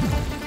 you